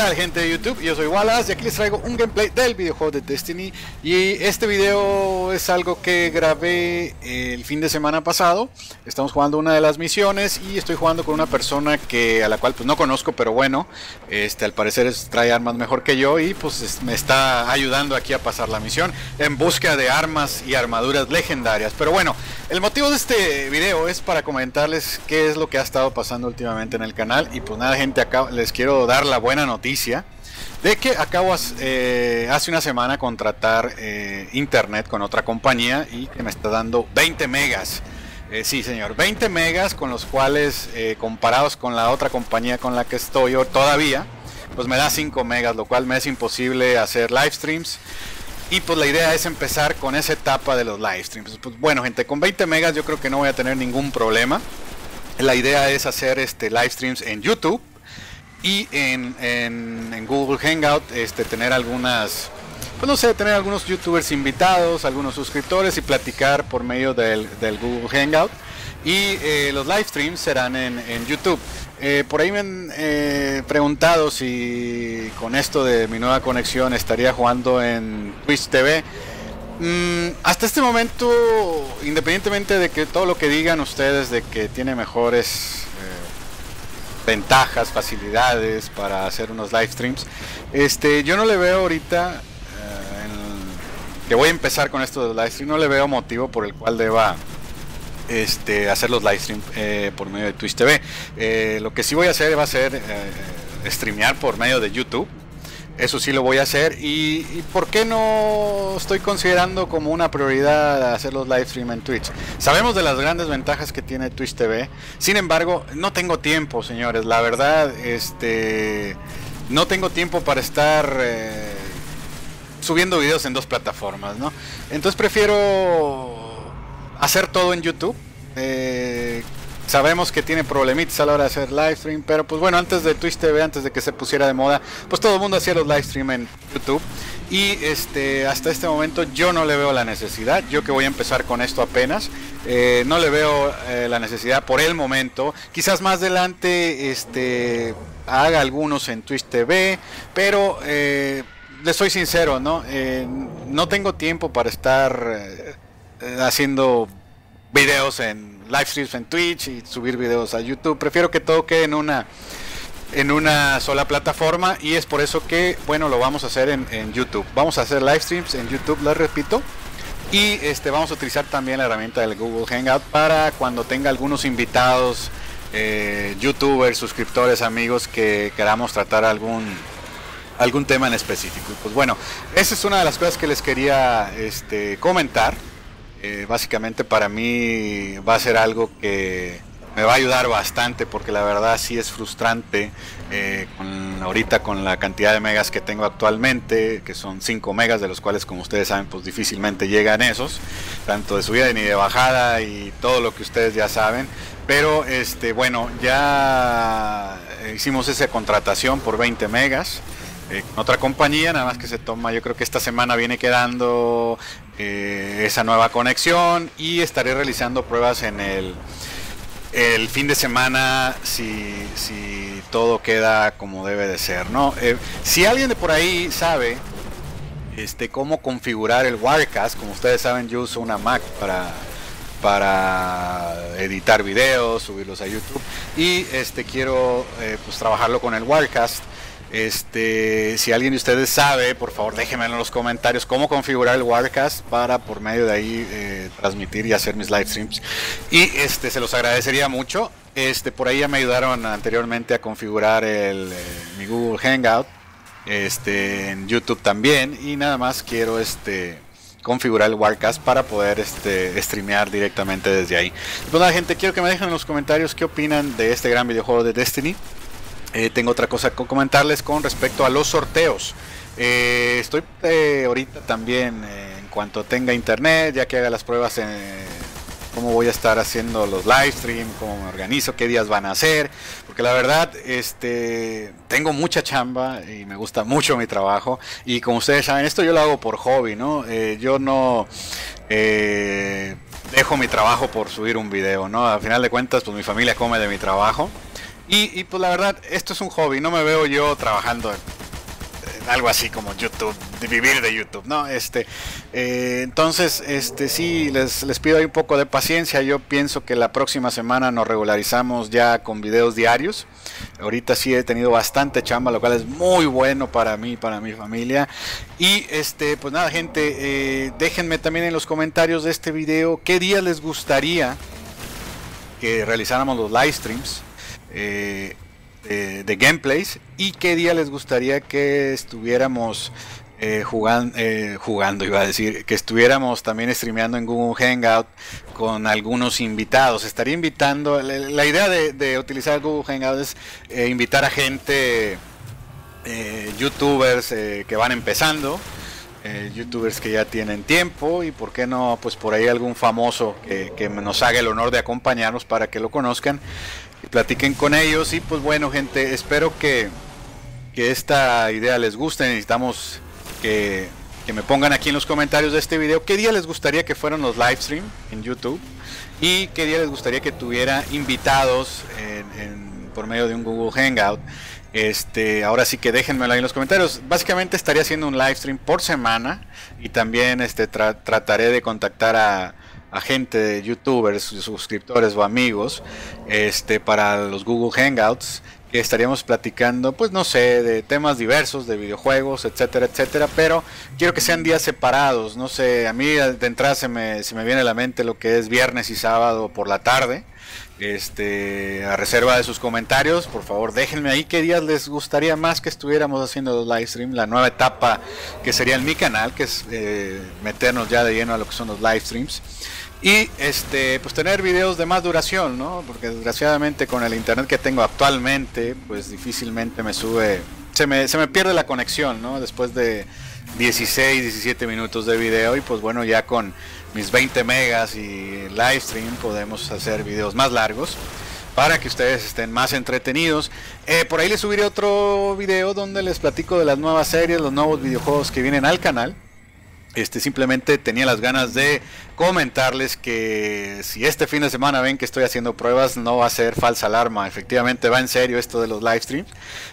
tal gente de YouTube? Yo soy Wallace y aquí les traigo un gameplay del videojuego de Destiny. Y este video es algo que grabé el fin de semana pasado. Estamos jugando una de las misiones y estoy jugando con una persona que a la cual pues no conozco pero bueno este al parecer es, trae armas mejor que yo y pues me está ayudando aquí a pasar la misión en busca de armas y armaduras legendarias. Pero bueno el motivo de este video es para comentarles qué es lo que ha estado pasando últimamente en el canal. Y pues nada gente acá les quiero dar la buena noticia de que acabo eh, hace una semana contratar eh, internet con otra compañía y que me está dando 20 megas. Eh, sí, señor, 20 megas con los cuales comparados con la otra compañía con la que estoy todavía, pues me da 5 megas, lo cual me es imposible hacer live streams. Y pues la idea es empezar con esa etapa de los live streams. Pues bueno, gente, con 20 megas yo creo que no voy a tener ningún problema. La idea es hacer este live streams en YouTube y en, en, Google Hangout este, tener algunas, pues no sé, tener algunos youtubers invitados, algunos suscriptores y platicar por medio del, Google Hangout. Y eh, los live streams serán en, en YouTube. Eh, por ahí me han eh, preguntado si con esto de mi nueva conexión estaría jugando en Twitch TV. Mm, hasta este momento, independientemente de que todo lo que digan ustedes de que tiene mejores ventajas, facilidades para hacer unos live streams. Este, yo no le veo ahorita eh, que voy a empezar con esto de live stream, no le veo motivo por el cual deba este, hacer los live streams eh, por medio de Twitch TV. Eh, lo que sí voy a hacer va a ser streamear por medio de YouTube. Eso sí lo voy a hacer. Y, por qué no estoy considerando como una prioridad hacer los live stream en Twitch? Sabemos de las grandes ventajas que tiene Twitch TV. Sin embargo, no tengo tiempo, señores. La verdad, este. No tengo tiempo para estar. Eh, subiendo videos en dos plataformas, ¿no? Entonces prefiero hacer todo en YouTube. Eh, Sabemos que tiene problemitas a la hora de hacer live stream, pero pues bueno, antes de Twitch TV, antes de que se pusiera de moda, pues todo el mundo hacía los live stream en YouTube. Y este, hasta este momento yo no le veo la necesidad. Yo que voy a empezar con esto apenas, eh, no le veo eh, la necesidad por el momento. Quizás más adelante este, haga algunos en Twitch TV, pero eh, le soy sincero, ¿no? no tengo tiempo para estar haciendo videos en live streams en Twitch y subir videos a YouTube. Prefiero que todo quede en una en una sola plataforma y es por eso que bueno lo vamos a hacer en, YouTube. Vamos a hacer live streams en YouTube, les repito. Y este vamos a utilizar también la herramienta del Google Hangout para cuando tenga algunos invitados, eh, youtubers, suscriptores, amigos que queramos tratar algún algún tema en específico. Pues bueno, esa es una de las cosas que les quería este, comentar. Eh, básicamente para mí va a ser algo que me va a ayudar bastante porque la verdad sí es frustrante eh, ahorita con la cantidad de megas que tengo actualmente, que son 5 megas, de los cuales como ustedes saben pues difícilmente llegan esos, tanto de subida ni de bajada y todo lo que ustedes ya saben. Pero este bueno, ya hicimos esa contratación por 20 megas. Eh, otra compañía, nada más que se toma, yo creo que esta semana viene quedando eh, esa nueva conexión y estaré realizando pruebas en el, el fin de semana si, si todo queda como debe de ser, ¿no? Eh, si alguien de por ahí sabe este, cómo configurar el Wirecast, como ustedes saben yo uso una Mac para para editar videos, subirlos a YouTube y este quiero pues trabajarlo con el Wirecast este, si alguien de ustedes sabe, por favor déjenme en los comentarios cómo configurar el Wirecast para por medio de ahí eh, transmitir y hacer mis live streams. Y este, se los agradecería mucho. Este, por ahí ya me ayudaron anteriormente a configurar el, eh, mi Google Hangout, este, en YouTube también. Y nada más quiero este configurar el Wirecast para poder este, streamear directamente desde ahí. Pues nada, gente, quiero que me dejen en los comentarios qué opinan de este gran videojuego de Destiny. Eh, tengo otra cosa que comentarles con respecto a los sorteos. Eh, estoy eh, ahorita también, en cuanto tenga internet, ya que haga las pruebas, cómo voy a estar haciendo los live stream, cómo me organizo, qué días van a ser. Porque la verdad, este, tengo mucha chamba y me gusta mucho mi trabajo. Y como ustedes saben, esto yo lo hago por hobby, ¿no? yo no dejo mi trabajo por subir un video, ¿no? Al final de cuentas, pues mi familia come de mi trabajo Y, pues la verdad, esto es un hobby, no me veo yo trabajando en, algo así como YouTube, vivir de YouTube, ¿no? Este, eh, entonces, este, sí, les, les pido ahí un poco de paciencia. Yo pienso que la próxima semana nos regularizamos ya con videos diarios. Ahorita sí he tenido bastante chamba, lo cual es muy bueno para mí, para mi familia. Y este, pues nada, gente, eh, déjenme también en los comentarios de este video qué día les gustaría que realizáramos los live streams. Eh, de, gameplays y qué día les gustaría que estuviéramos eh, jugando, eh, jugando, iba a decir, que estuviéramos también streameando en Google Hangout con algunos invitados. Estaría invitando, la, idea de, utilizar Google Hangout es eh, invitar a gente, youtubers que van empezando. youtubers que ya tienen tiempo y por qué no pues por ahí algún famoso que, que nos haga el honor de acompañarnos para que lo conozcan y platiquen con ellos. Y pues bueno, gente, espero que, que esta idea les guste. Necesitamos que, que, me pongan aquí en los comentarios de este video qué día les gustaría que fueran los live stream en YouTube y qué día les gustaría que tuviera invitados por medio de un Google Hangout. Este, ahora sí que déjenmelo ahí en los comentarios. Básicamente estaría haciendo un live stream por semana y también este, trataré de contactar a, a gente youtubers, suscriptores o amigos este, para los Google Hangouts que estaríamos platicando, pues no sé, de temas diversos, de videojuegos, etcétera, etcétera, pero quiero que sean días separados, no sé, a mí de entrada se me, se me viene a la mente lo que es viernes y sábado por la tarde, este, a reserva de sus comentarios, por favor déjenme ahí qué días les gustaría más que estuviéramos haciendo los live stream, la nueva etapa que sería en mi canal, que es eh, meternos ya de lleno a lo que son los live streams. Y este, pues tener videos de más duración, ¿no? Porque desgraciadamente con el internet que tengo actualmente, pues difícilmente me sube, se me, se me pierde la conexión, ¿no? Después de 16, 17 minutos de video y pues bueno, ya con mis 20 megas y live stream podemos hacer videos más largos para que ustedes estén más entretenidos. Eh, por ahí les subiré otro video donde les platico de las nuevas series, los nuevos videojuegos que vienen al canal. Este, simplemente tenía las ganas de comentarles que si este fin de semana ven que estoy haciendo pruebas, no va a ser falsa alarma. Efectivamente va en serio esto de los live streams.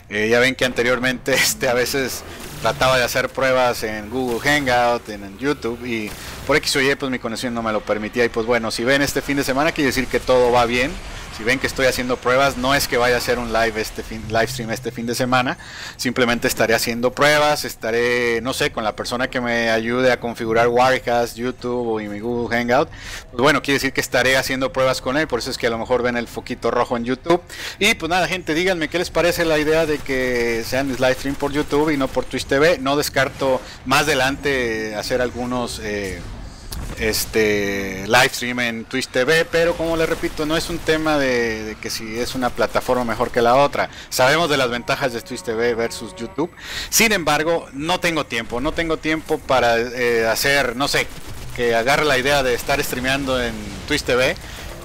Eh, ya ven que anteriormente este, a veces trataba de hacer pruebas en Google Hangout, en, YouTube y por X o Y pues mi conexión no me lo permitía. Y pues bueno, si ven este fin de semana quiere decir que todo va bien si ven que estoy haciendo pruebas, no es que vaya a hacer un live este fin, stream este fin de semana, simplemente estaré haciendo pruebas, estaré, no sé, con la persona que me ayude a configurar Wirecast, YouTube o mi Google Hangout. Pues bueno, quiere decir que estaré haciendo pruebas con él, por eso es que a lo mejor ven el foquito rojo en YouTube. Y pues nada, gente, díganme qué les parece la idea de que sean live stream por YouTube y no por Twitch TV. No descarto más adelante hacer algunos eh, este live stream en Twitch TV, pero como les repito, no es un tema de, que si es una plataforma mejor que la otra. Sabemos de las ventajas de Twitch TV versus YouTube. Sin embargo, no tengo tiempo, no tengo tiempo para eh, hacer, no sé, que agarre la idea de estar streameando en Twitch TV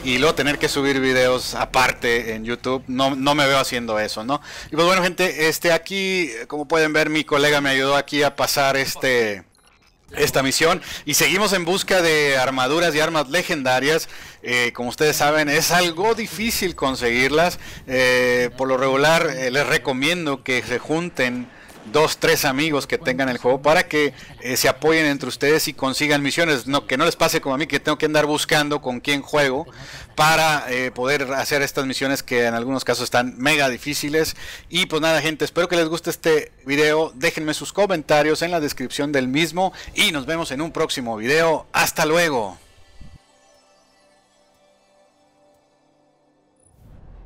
y luego tener que subir videos aparte en YouTube, no, no me veo haciendo eso, ¿no? Y pues bueno, gente, este aquí, como pueden ver, mi colega me ayudó aquí a pasar este esta misión. Y seguimos en busca de armaduras y armas legendarias. Eh, como ustedes saben es algo difícil conseguirlas. Eh, por lo regular eh, les recomiendo que se junten dos, tres amigos que tengan el juego para que eh, se apoyen entre ustedes y consigan misiones. No, que no les pase como a mí que tengo que andar buscando con quién juego para eh, poder hacer estas misiones que en algunos casos están mega difíciles. Y pues nada gente, espero que les guste este video. Déjenme sus comentarios en la descripción del mismo y nos vemos en un próximo video. Hasta luego.